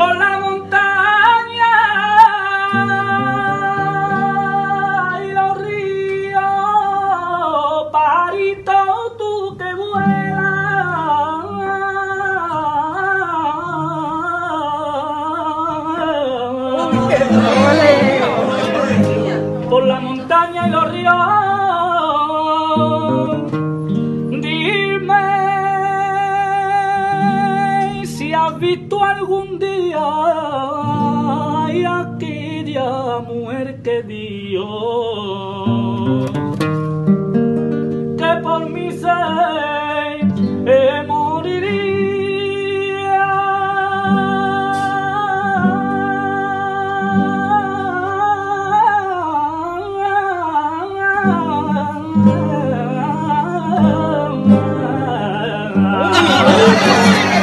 por la montaña. Y los ríos, parito tú que vuelas. Por la montaña y los ríos, visto algún día ay, aquella mujer que dio que por mi ser eh, moriría.